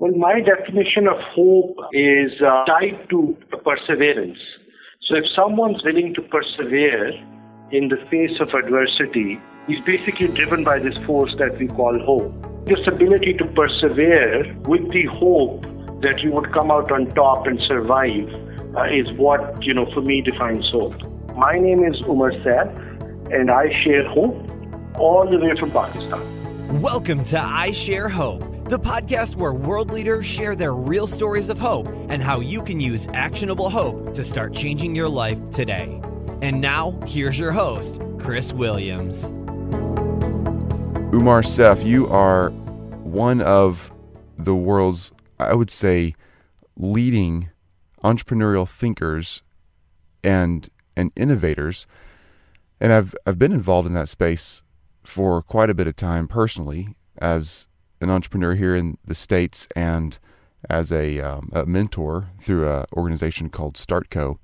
Well, my definition of hope is uh, tied to perseverance. So if someone's willing to persevere in the face of adversity, he's basically driven by this force that we call hope. This ability to persevere with the hope that you would come out on top and survive uh, is what, you know, for me defines hope. My name is Umar Saif, and I share hope all the way from Pakistan. Welcome to I Share Hope the podcast where world leaders share their real stories of hope and how you can use actionable hope to start changing your life today. And now, here's your host, Chris Williams. Umar Saif, you are one of the world's, I would say, leading entrepreneurial thinkers and and innovators. And I've I've been involved in that space for quite a bit of time personally as an entrepreneur here in the States and as a, um, a mentor through an organization called StartCo,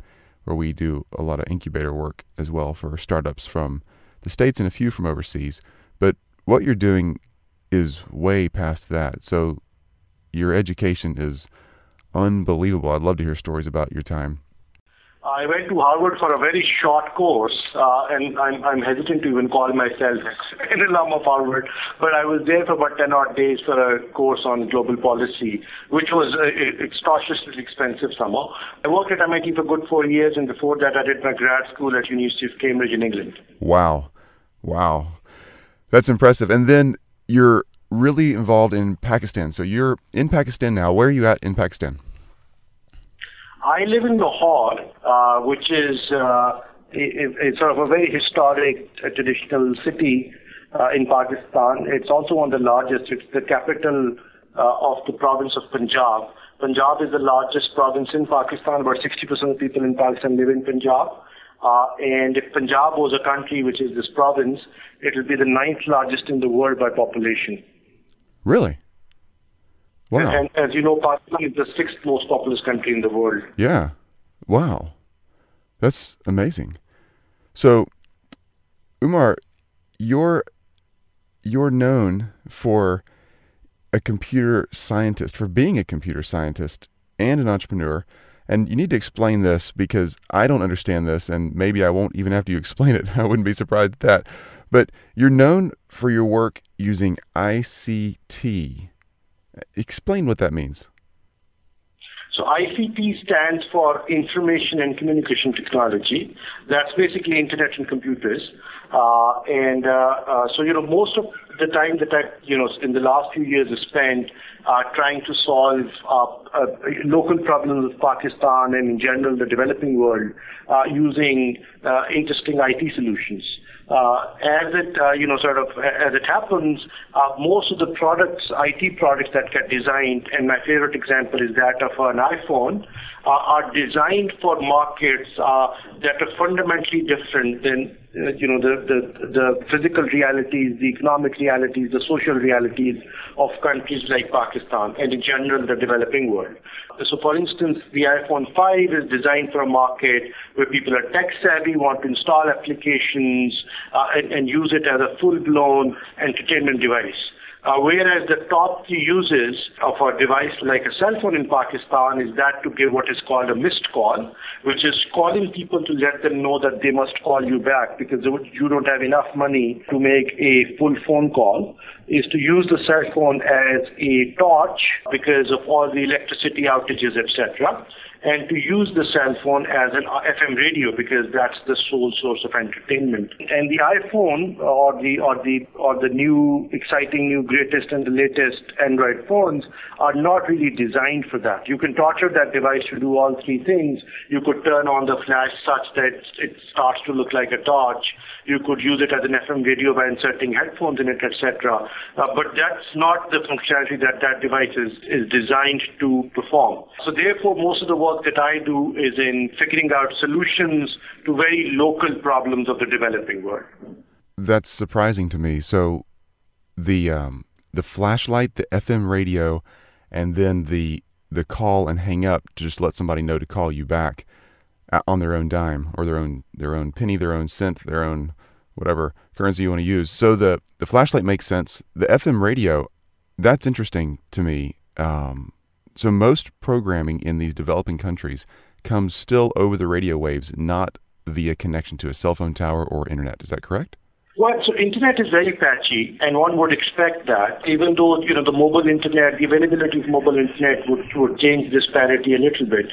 where we do a lot of incubator work as well for startups from the States and a few from overseas. But what you're doing is way past that. So your education is unbelievable. I'd love to hear stories about your time I went to Harvard for a very short course, uh, and I'm, I'm hesitant to even call myself an alum of Harvard, but I was there for about 10 odd days for a course on global policy, which was uh, extortionately expensive somehow. I worked at MIT for good four years, and before that, I did my grad school at University of Cambridge in England. Wow. Wow. That's impressive. And then you're really involved in Pakistan. So you're in Pakistan now. Where are you at in Pakistan? I live in Lahore, uh, which is uh, it's sort of a very historic, uh, traditional city uh, in Pakistan. It's also one of the largest. It's the capital uh, of the province of Punjab. Punjab is the largest province in Pakistan. About 60% of people in Pakistan live in Punjab. Uh, and if Punjab was a country, which is this province, it will be the ninth largest in the world by population. Really? Wow. And, and as you know, Pakistan is the sixth most populous country in the world. Yeah. Wow. That's amazing. So, Umar, you're you're known for a computer scientist, for being a computer scientist and an entrepreneur. And you need to explain this because I don't understand this, and maybe I won't even after you explain it. I wouldn't be surprised at that. But you're known for your work using ICT Explain what that means. So ICT stands for Information and Communication Technology. That's basically Internet and computers. Uh, and uh, uh, so, you know, most of the time that I, you know, in the last few years is spent uh, trying to solve uh, uh, local problems of Pakistan and in general the developing world using interesting IT solutions. Uh, as it, uh, you know, sort of, as it happens, uh, most of the products, IT products that get designed, and my favorite example is that of an iPhone, are designed for markets that are fundamentally different than uh, you know, the, the, the physical realities, the economic realities, the social realities of countries like Pakistan and in general the developing world. So for instance, the iPhone 5 is designed for a market where people are tech savvy, want to install applications uh, and, and use it as a full-blown entertainment device. Uh, whereas the top three uses of a device like a cell phone in Pakistan is that to give what is called a missed call, which is calling people to let them know that they must call you back because you don't have enough money to make a full phone call, is to use the cell phone as a torch because of all the electricity outages, etc and to use the cell phone as an FM radio because that's the sole source of entertainment. And the iPhone or the or the or the new exciting new greatest and the latest Android phones are not really designed for that. You can torture that device to do all three things. You could turn on the flash such that it starts to look like a torch. You could use it as an FM radio by inserting headphones in it, etc. Uh, but that's not the functionality that that device is, is designed to perform. So therefore, most of the work work that I do is in figuring out solutions to very local problems of the developing world. That's surprising to me. So the um, the flashlight, the FM radio, and then the the call and hang up to just let somebody know to call you back uh, on their own dime or their own their own penny, their own cent, their own whatever currency you want to use. So the the flashlight makes sense. The FM radio, that's interesting to me. Um, so most programming in these developing countries comes still over the radio waves, not via connection to a cell phone tower or internet. Is that correct? Well, so internet is very patchy, and one would expect that, even though you know the mobile internet, the availability of mobile internet would would change this parity a little bit.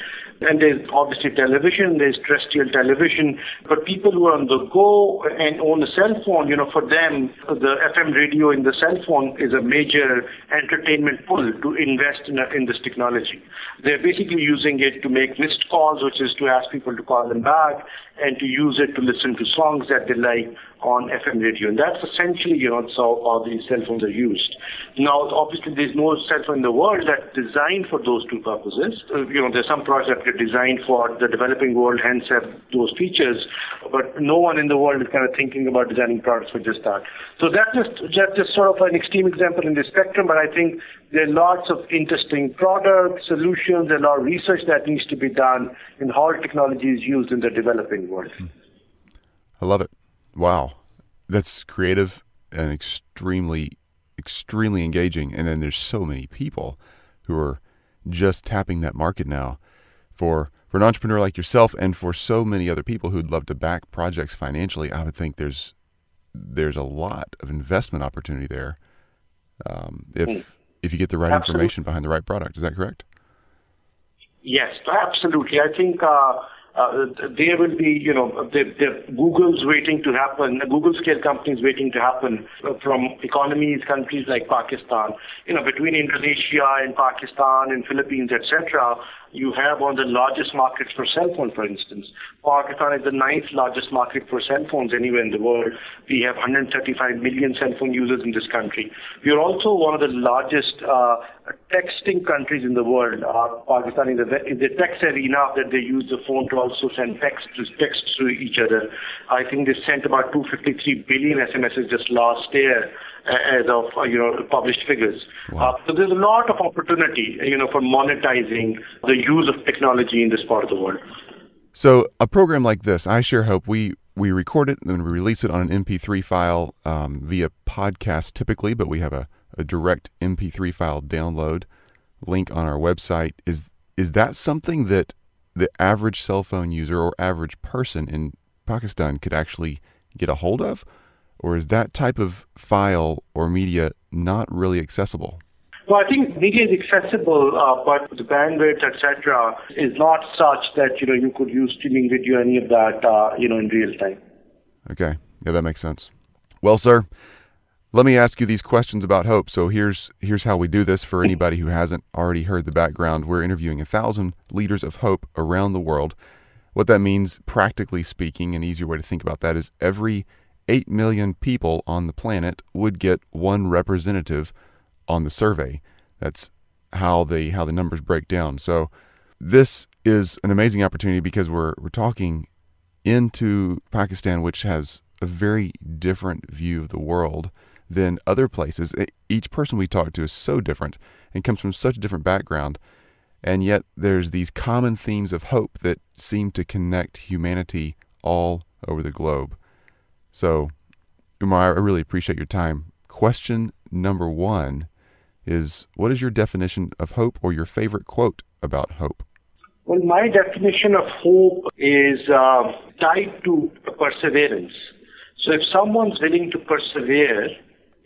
And there's obviously television, there's terrestrial television, but people who are on the go and own a cell phone, you know, for them, the FM radio in the cell phone is a major entertainment pull to invest in, a, in this technology. They're basically using it to make missed calls, which is to ask people to call them back, and to use it to listen to songs that they like on FM radio. And that's essentially, you know, how, how these cell phones are used. Now, obviously, there's no cell phone in the world that's designed for those two purposes. Uh, you know, there's some products that are designed for the developing world, hence have those features, but no one in the world is kind of thinking about designing products for just that. So that's just, just sort of an extreme example in the spectrum, but I think there are lots of interesting products, solutions, and a lot of research that needs to be done in how technology is used in the developing world. I love it. Wow. That's creative and extremely, extremely engaging. And then there's so many people who are just tapping that market now for for an entrepreneur like yourself and for so many other people who'd love to back projects financially, I would think there's there's a lot of investment opportunity there um, if mm. if you get the right absolutely. information behind the right product. Is that correct? Yes, absolutely. I think uh, uh, there will be, you know, the, the Google's waiting to happen, Google scale companies waiting to happen from economies, countries like Pakistan. You know, between Indonesia and Pakistan and Philippines, etc., you have one of the largest markets for cell phones, for instance. Pakistan is the ninth largest market for cell phones anywhere in the world. We have 135 million cell phone users in this country. We are also one of the largest uh, texting countries in the world. Uh, Pakistan is the, in the text arena that they use the phone to also send text to, text to each other. I think they sent about 253 billion SMSs just last year as of uh, you know published figures. Wow. Uh, so there's a lot of opportunity you know for monetizing the use of technology in this part of the world. So a program like this, I Share Hope, we we record it and then we release it on an MP3 file um, via podcast typically, but we have a, a direct MP3 file download link on our website. Is is that something that the average cell phone user or average person in Pakistan could actually get a hold of? Or is that type of file or media not really accessible? Well, I think media is accessible, uh, but the bandwidth, etc., is not such that you know you could use streaming video, any of that, uh, you know, in real time. Okay, yeah, that makes sense. Well, sir, let me ask you these questions about hope. So here's here's how we do this for anybody who hasn't already heard the background. We're interviewing a thousand leaders of hope around the world. What that means, practically speaking, an easier way to think about that is every 8 million people on the planet would get one representative on the survey. That's how the how the numbers break down. So this is an amazing opportunity because we're we're talking into Pakistan which has a very different view of the world than other places. Each person we talk to is so different and comes from such a different background. And yet there's these common themes of hope that seem to connect humanity all over the globe. So, Umar, I really appreciate your time. Question number one is What is your definition of hope or your favorite quote about hope? Well, my definition of hope is uh, tied to perseverance. So, if someone's willing to persevere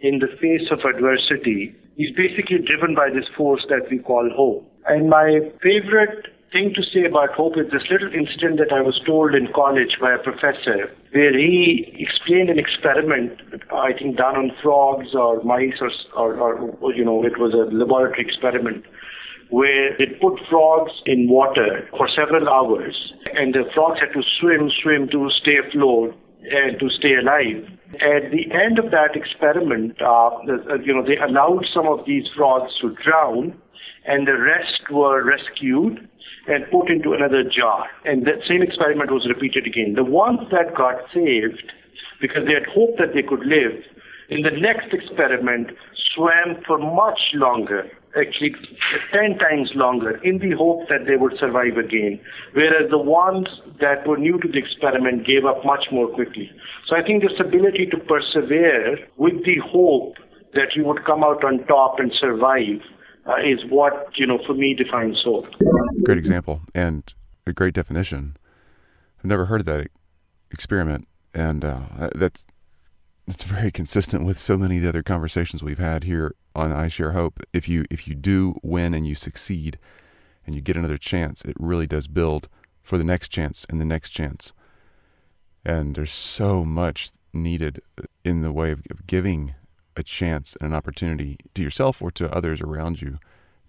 in the face of adversity, he's basically driven by this force that we call hope. And my favorite thing to say about hope is this little incident that I was told in college by a professor where he explained an experiment, I think done on frogs or mice or, or, or you know, it was a laboratory experiment where they put frogs in water for several hours and the frogs had to swim, swim to stay afloat and to stay alive. At the end of that experiment, uh, you know, they allowed some of these frogs to drown and the rest were rescued and put into another jar. And that same experiment was repeated again. The ones that got saved, because they had hoped that they could live, in the next experiment swam for much longer, actually 10 times longer, in the hope that they would survive again. Whereas the ones that were new to the experiment gave up much more quickly. So I think this ability to persevere with the hope that you would come out on top and survive uh, is what you know for me defines soul. Great example and a great definition. I've never heard of that experiment, and uh, that's that's very consistent with so many of the other conversations we've had here on I Share Hope. If you if you do win and you succeed, and you get another chance, it really does build for the next chance and the next chance. And there's so much needed in the way of, of giving a chance and an opportunity to yourself or to others around you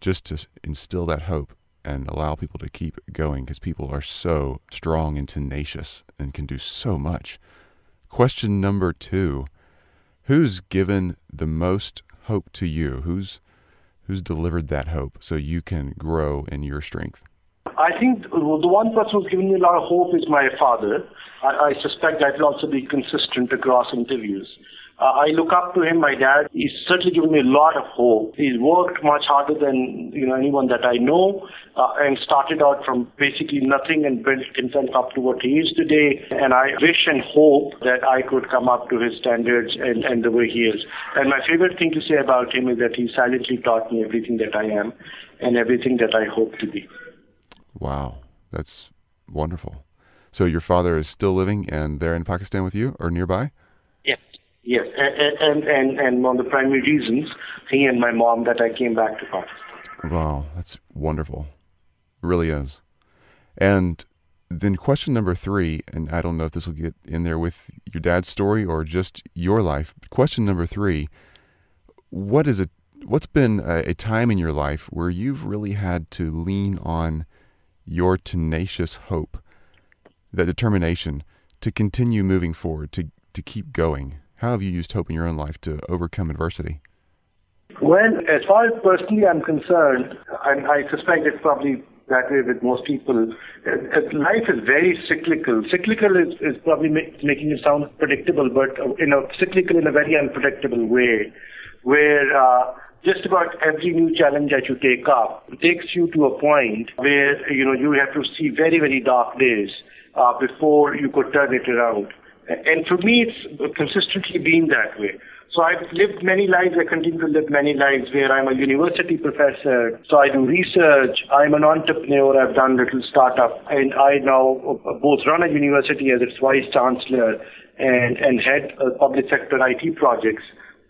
just to instill that hope and allow people to keep going because people are so strong and tenacious and can do so much. Question number two Who's given the most hope to you? Who's who's delivered that hope so you can grow in your strength? I think the one person who's given me a lot of hope is my father. I, I suspect that will also be consistent across interviews. Uh, I look up to him. My dad, he's certainly given me a lot of hope. He's worked much harder than you know anyone that I know, uh, and started out from basically nothing and built himself up to what he is today. And I wish and hope that I could come up to his standards and, and the way he is. And my favorite thing to say about him is that he silently taught me everything that I am and everything that I hope to be. Wow, that's wonderful. So your father is still living and they're in Pakistan with you or nearby? Yes. And and and one of the primary reasons, he and my mom, that I came back to Pakistan. Wow, that's wonderful. It really is. And then question number three, and I don't know if this will get in there with your dad's story or just your life. Question number three: What is it? What's been a, a time in your life where you've really had to lean on your tenacious hope, that determination to continue moving forward, to to keep going? How have you used hope in your own life to overcome adversity? Well, as far as personally I'm concerned, and I suspect it's probably that way with most people, life is very cyclical. Cyclical is, is probably make, making it sound predictable, but uh, in a cyclical in a very unpredictable way, where uh, just about every new challenge that you take up takes you to a point where you know you have to see very very dark days uh, before you could turn it around. And for me, it's consistently been that way. So I've lived many lives. I continue to live many lives where I'm a university professor. So I do research. I'm an entrepreneur. I've done little startup, and I now both run a university as its vice chancellor and and head public sector IT projects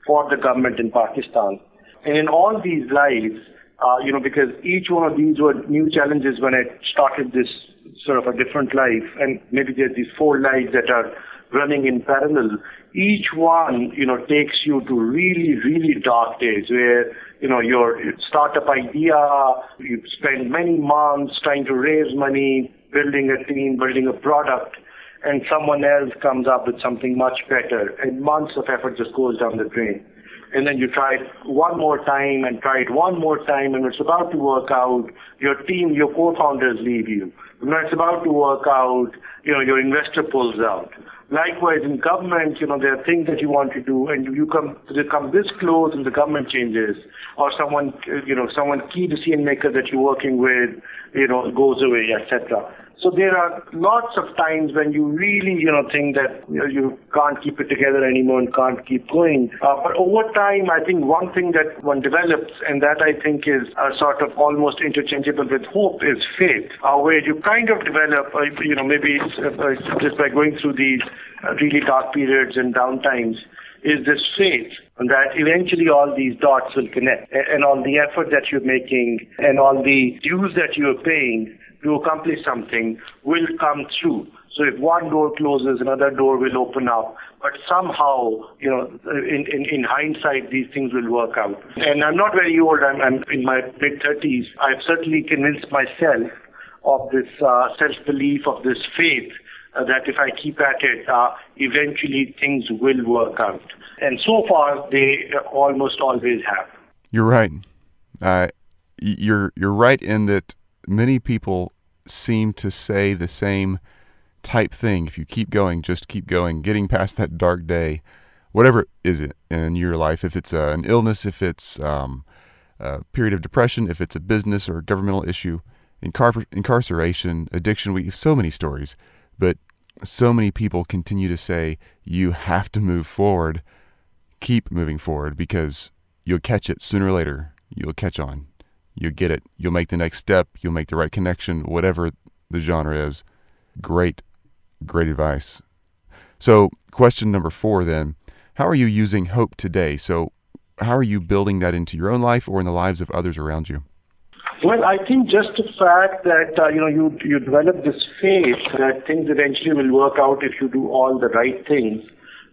for the government in Pakistan. And in all these lives, uh, you know, because each one of these were new challenges when I started this sort of a different life, and maybe there's these four lives that are running in parallel, each one, you know, takes you to really, really dark days where, you know, your startup idea, you spend many months trying to raise money, building a team, building a product, and someone else comes up with something much better, and months of effort just goes down the drain. And then you try it one more time and try it one more time, and it's about to work out. Your team, your co-founders leave you. When it's about to work out, you know, your investor pulls out. Likewise, in government, you know, there are things that you want to do, and you come they come this close, and the government changes, or someone, you know, someone key decision maker that you're working with, you know, goes away, etc. So there are lots of times when you really, you know, think that you, know, you can't keep it together anymore and can't keep going. Uh, but over time, I think one thing that one develops, and that I think is a sort of almost interchangeable with hope, is faith, uh, where you kind of develop, uh, you know, maybe uh, just by going through these uh, really dark periods and downtimes, is this faith that eventually all these dots will connect and all the effort that you're making and all the dues that you're paying to accomplish something will come through. So if one door closes, another door will open up. But somehow, you know, in, in, in hindsight, these things will work out. And I'm not very old. I'm, I'm in my mid 30s. I've certainly convinced myself of this uh, self-belief, of this faith uh, that if I keep at it, uh, eventually things will work out. And so far, they almost always have. You're right. Uh, you're you're right in that many people seem to say the same type thing. If you keep going, just keep going, getting past that dark day, whatever is it in your life. If it's uh, an illness, if it's um, a period of depression, if it's a business or a governmental issue, incar- incarceration, addiction. We have so many stories, but so many people continue to say you have to move forward. Keep moving forward because you'll catch it sooner or later. You'll catch on. You get it. You'll make the next step. You'll make the right connection, whatever the genre is. Great, great advice. So, question number four then How are you using hope today? So, how are you building that into your own life or in the lives of others around you? Well, I think just the fact that uh, you know you you develop this faith that things eventually will work out if you do all the right things,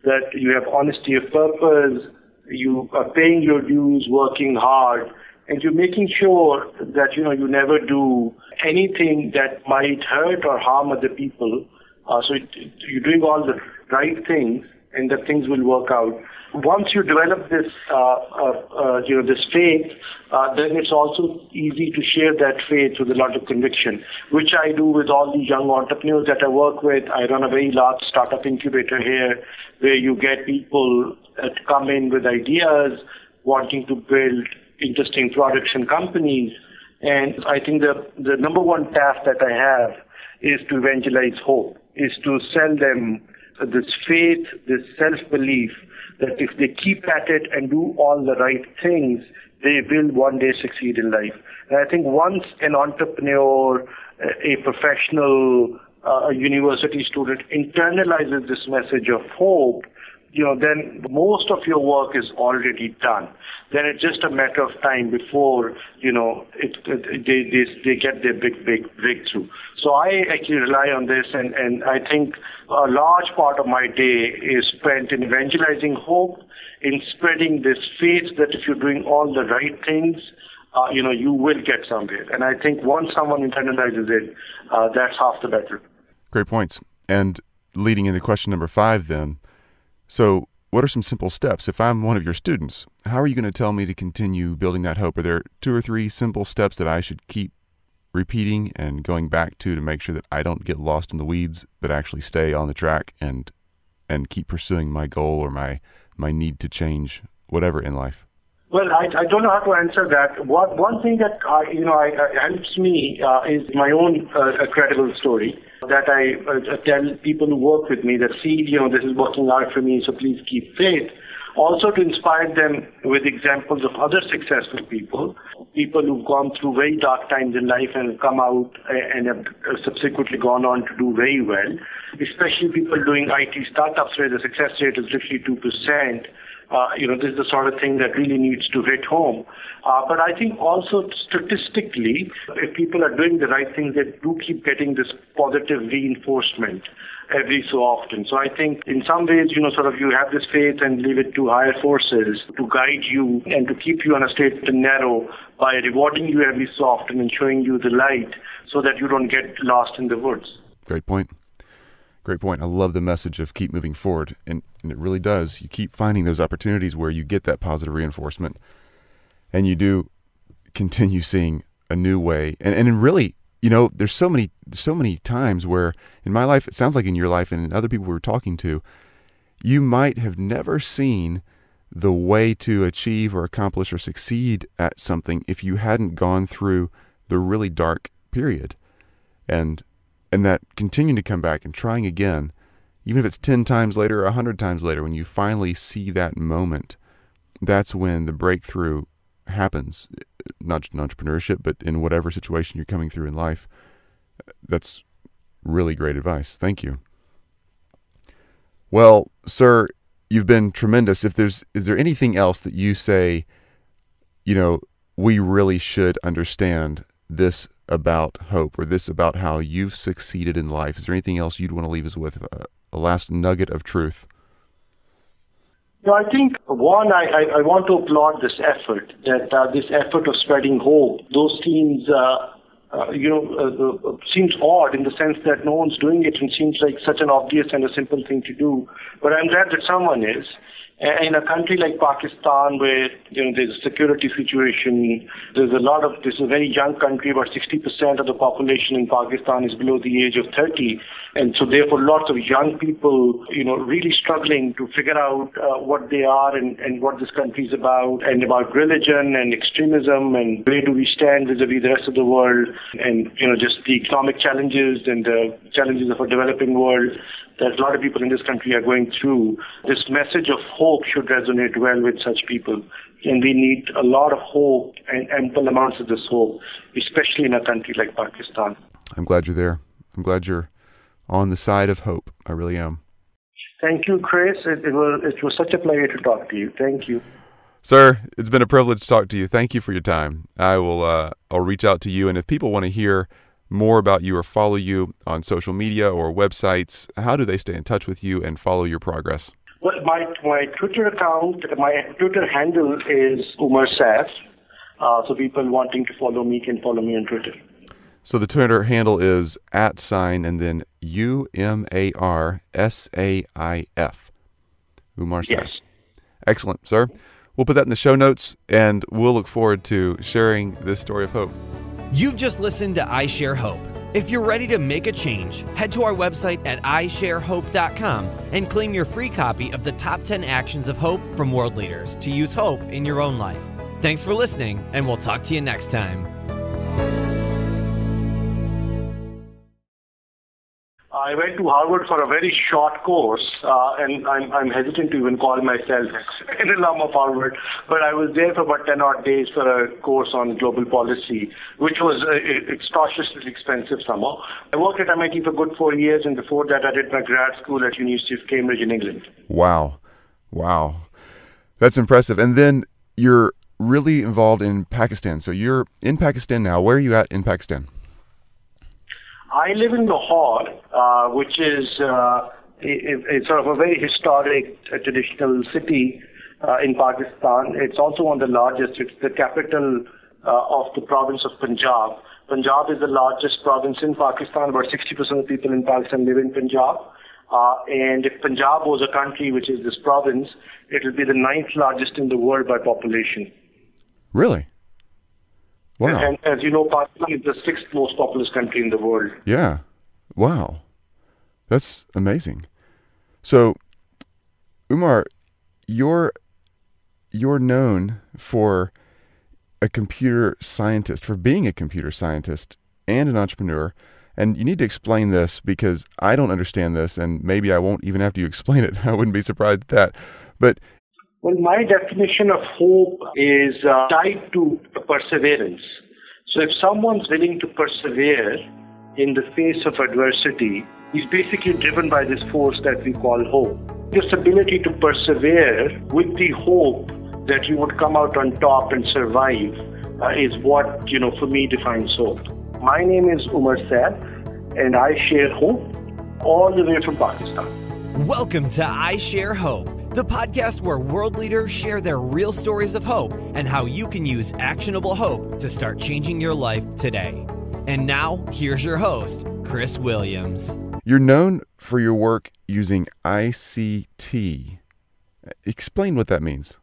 that you have honesty of purpose, you are paying your dues, working hard, and you're making sure that you know you never do anything that might hurt or harm other people. Uh, so it, you're doing all the right things, and that things will work out once you develop this, uh, uh, uh, you know, this faith, uh, then it's also easy to share that faith with a lot of conviction, which I do with all the young entrepreneurs that I work with. I run a very large startup incubator here, where you get people that come in with ideas, wanting to build interesting products and companies. And I think the the number one task that I have is to evangelize hope, is to sell them this faith, this self belief that if they keep at it and do all the right things, they will one day succeed in life. And I think once an entrepreneur, a professional, uh, a university student internalizes this message of hope, you know, then most of your work is already done. Then it's just a matter of time before, you know, it, it, they, they, they get their big, big breakthrough. So I actually rely on this and, and I think a large part of my day is spent in evangelizing hope, in spreading this faith that if you're doing all the right things, uh, you know, you will get somewhere. And I think once someone internalizes it, uh, that's half the battle. Great points. And leading into question number five, then, so, what are some simple steps? If I'm one of your students, how are you going to tell me to continue building that hope? Are there two or three simple steps that I should keep repeating and going back to to make sure that I don't get lost in the weeds, but actually stay on the track and and keep pursuing my goal or my my need to change whatever in life? Well, I, I don't know how to answer that. One, one thing that I, you know I, I helps me uh, is my own uh, credible story that I uh, tell people who work with me that see, you know, this is working out for me, so please keep faith. Also to inspire them with examples of other successful people, people who've gone through very dark times in life and come out and have subsequently gone on to do very well, especially people doing IT startups where the success rate is literally 2% uh, you know, this is the sort of thing that really needs to hit home. Uh, but I think also statistically, if people are doing the right things, they do keep getting this positive reinforcement every so often. So I think in some ways, you know, sort of you have this faith and leave it to higher forces to guide you and to keep you on a straight and narrow by rewarding you every so often and showing you the light so that you don't get lost in the woods. Great point. Great point. I love the message of keep moving forward. And, and it really does. You keep finding those opportunities where you get that positive reinforcement and you do continue seeing a new way. And, and really, you know, there's so many, so many times where in my life, it sounds like in your life and in other people we are talking to, you might have never seen the way to achieve or accomplish or succeed at something if you hadn't gone through the really dark period. And and that continuing to come back and trying again, even if it's 10 times later or 100 times later, when you finally see that moment, that's when the breakthrough happens. Not just in entrepreneurship, but in whatever situation you're coming through in life. That's really great advice. Thank you. Well, sir, you've been tremendous. If there's is there anything else that you say, you know, we really should understand this about hope or this about how you've succeeded in life? Is there anything else you'd want to leave us with? A, a last nugget of truth? No, I think one, I, I, I want to applaud this effort, that uh, this effort of spreading hope. Those teams, uh, uh, you know, uh, uh, seems odd in the sense that no one's doing it and seems like such an obvious and a simple thing to do. But I'm glad that someone is in a country like Pakistan, where you know there's a security situation, there's a lot of this is a very young country. About 60% of the population in Pakistan is below the age of 30, and so therefore lots of young people, you know, really struggling to figure out uh, what they are and, and what this country is about, and about religion and extremism, and where do we stand vis-a-vis the rest of the world, and you know just the economic challenges and the challenges of a developing world that a lot of people in this country are going through. This message of hope hope should resonate well with such people. And we need a lot of hope and ample amounts of this hope, especially in a country like Pakistan. I'm glad you're there. I'm glad you're on the side of hope. I really am. Thank you, Chris. It, it, was, it was such a pleasure to talk to you. Thank you. Sir, it's been a privilege to talk to you. Thank you for your time. I will uh, I'll reach out to you and if people want to hear more about you or follow you on social media or websites, how do they stay in touch with you and follow your progress? Well, my my Twitter account, my Twitter handle is Umar Saif. Uh, so people wanting to follow me can follow me on Twitter. So the Twitter handle is at sign and then U M A R S A I F. Umar Saif. Yes. Excellent, sir. We'll put that in the show notes and we'll look forward to sharing this story of hope. You've just listened to I Share Hope. If you're ready to make a change, head to our website at isharehope.com and claim your free copy of the top 10 actions of hope from world leaders to use hope in your own life. Thanks for listening, and we'll talk to you next time. I went to Harvard for a very short course, uh, and I'm, I'm hesitant to even call myself an alum of Harvard, but I was there for about 10 odd days for a course on global policy, which was uh, extortionately expensive somehow. I worked at MIT for good four years, and before that, I did my grad school at University of Cambridge in England. Wow. Wow. That's impressive. And then you're really involved in Pakistan. So you're in Pakistan now. Where are you at in Pakistan? I live in Lahore, uh, which is uh, sort of a very historic uh, traditional city uh, in Pakistan. It's also one of the largest. It's the capital uh, of the province of Punjab. Punjab is the largest province in Pakistan. About 60% of people in Pakistan live in Punjab. Uh, and if Punjab was a country, which is this province, it will be the ninth largest in the world by population. Really? Wow. And, and as you know, Pakistan is the sixth most populous country in the world. Yeah. Wow. That's amazing. So, Umar, you're you're known for a computer scientist, for being a computer scientist and an entrepreneur. And you need to explain this because I don't understand this, and maybe I won't even after you explain it. I wouldn't be surprised at that. But well, my definition of hope is uh, tied to perseverance. So if someone's willing to persevere in the face of adversity, he's basically driven by this force that we call hope. This ability to persevere with the hope that you would come out on top and survive uh, is what, you know, for me defines hope. My name is Umar Saif, and I share hope all the way from Pakistan. Welcome to I Share Hope the podcast where world leaders share their real stories of hope and how you can use actionable hope to start changing your life today. And now, here's your host, Chris Williams. You're known for your work using ICT. Explain what that means.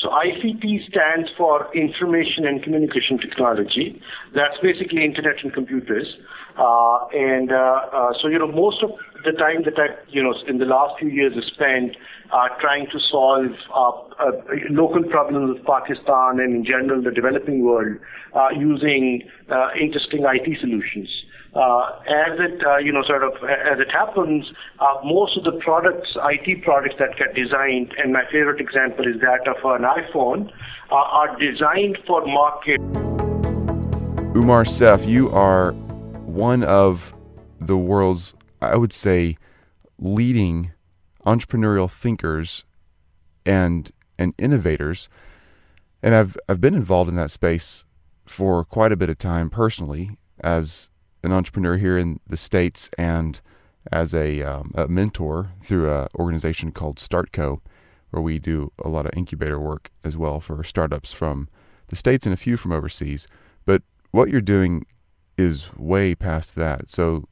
So ICT stands for Information and Communication Technology. That's basically Internet and computers. Uh, and uh, uh, so, you know, most of the time that I, you know, in the last few years spent uh, trying to solve uh, uh, local problems of Pakistan and in general the developing world uh, using uh, interesting IT solutions. Uh, as it, you know, sort of, as it happens, most of the products, IT products that get designed, and my favorite example is that of an iPhone, are designed for market. Umar Saif, you are one of the world's I would say, leading entrepreneurial thinkers and and innovators. And I've I've been involved in that space for quite a bit of time personally as an entrepreneur here in the states and as a, um, a mentor through an organization called StartCo, where we do a lot of incubator work as well for startups from the states and a few from overseas. But what you're doing is way past that. So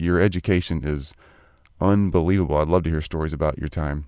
your education is unbelievable. I'd love to hear stories about your time